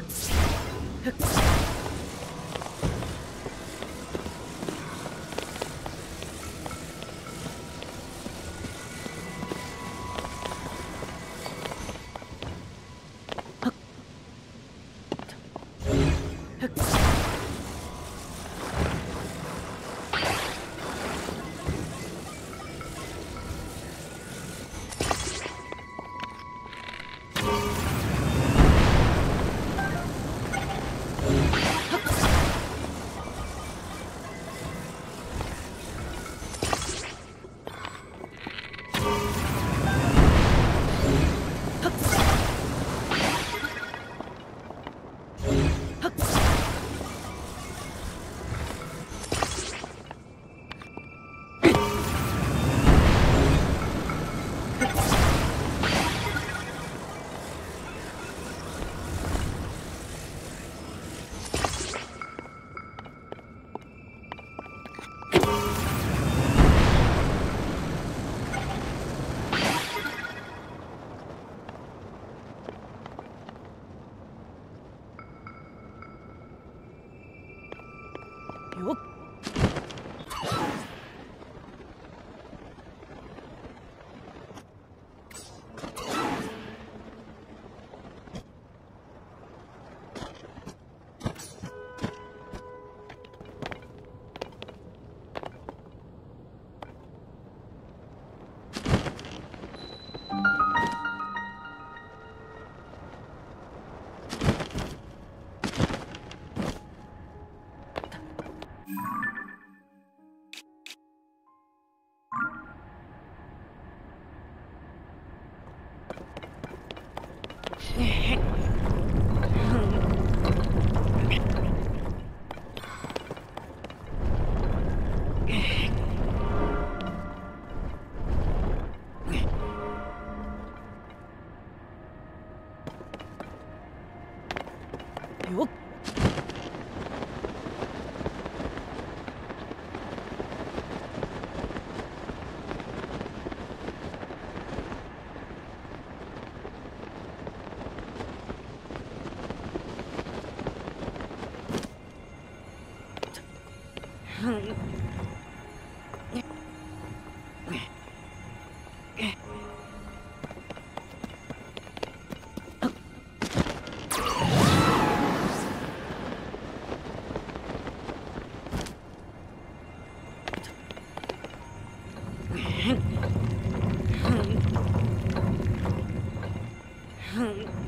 Hooks. Hooks. Huh. 有哟。よ